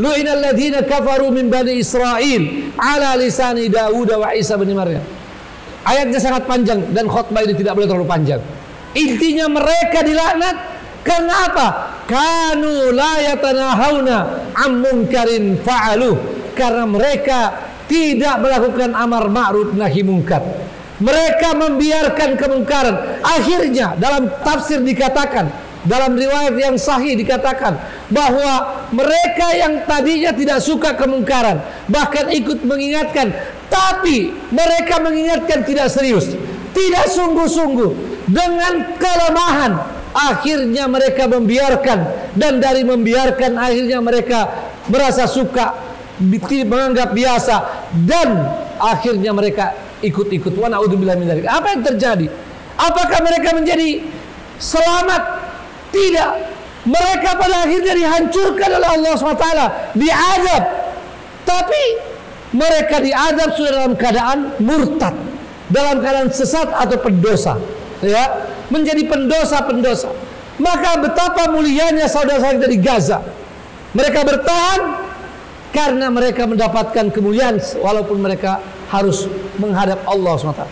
lu'inal ladzina kafaru min bani Israel ala lisani Dawud wa Isa bin Maryam. Ayatnya sangat panjang dan khutbah ini tidak boleh terlalu panjang. Intinya mereka dilaknat karena apa? Kanu la yatanahawna am munkarin fa'aluh. Karena mereka tidak melakukan amar ma'ruf nahi munkar. Mereka membiarkan kemungkaran. Akhirnya dalam tafsir dikatakan dalam riwayat yang sahih dikatakan bahwa mereka yang tadinya tidak suka kemungkaran bahkan ikut mengingatkan tapi mereka mengingatkan tidak serius tidak sungguh-sungguh. Dengan kelemahan akhirnya mereka membiarkan dan dari membiarkan akhirnya mereka merasa suka menganggap biasa dan akhirnya mereka ikut-ikut. Apa yang terjadi? Apakah mereka menjadi selamat tidak. Mereka pada akhirnya dihancurkan oleh Allah SWT. Diadab. Tapi mereka diadab sudah dalam keadaan murtad. Dalam keadaan sesat atau pendosa. Ya, menjadi pendosa-pendosa. Maka betapa mulianya saudara-saudara dari Gaza. Mereka bertahan karena mereka mendapatkan kemuliaan walaupun mereka harus menghadap Allah SWT.